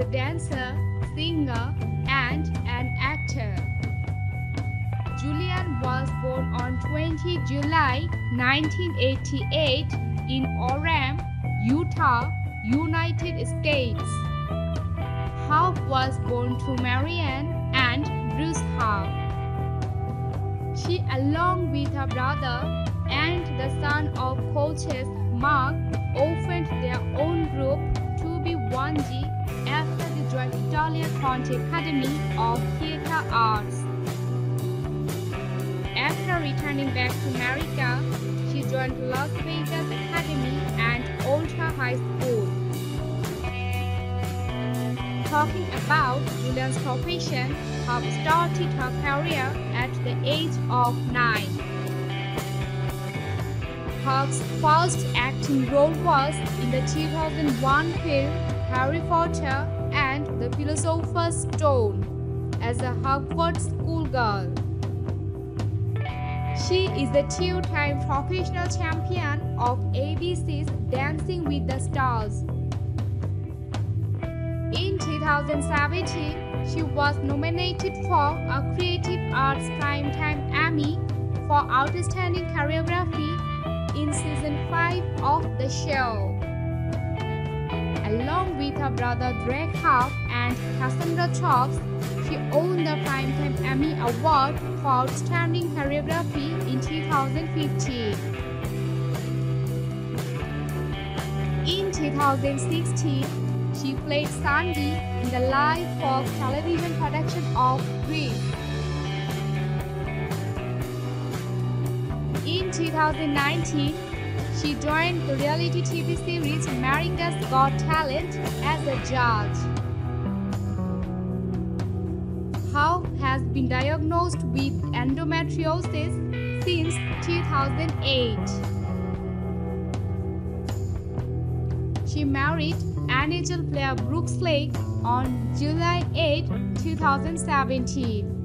a dancer, singer, and an actor. Julianne was born on 20 July 1988 in Orem, Utah, United States. Hough was born to Marianne and Bruce Hough. She, along with her brother and the son of coaches Mark, opened their own group to be 1G after the Italia Conti Academy of Theatre Arts. After returning back to America, she joined Las Vegas Academy and Ultra High School. Talking about Julianne's profession, Hough started her career at the age of 9. Hough's first acting role was in the 2001 film Harry Potter and the Philosopher's Stone as a Hogwarts schoolgirl. She is the two-time professional champion of ABC's Dancing with the Stars. In 2017, she was nominated for a Creative Arts Primetime Emmy for Outstanding Choreography in Season 5 of the show. Along with her brother Derek Hough and Tessandra Chavez, she won the Primetime Emmy Award for Outstanding Choreography in 2015. In 2016, she played Sandy in the live Fox television production of Grease. In 2019, she joined the reality TV series America's Got Talent as a judge. Hough has been diagnosed with endometriosis since 2008. She married NHL player Brooks Laich on July 8, 2017.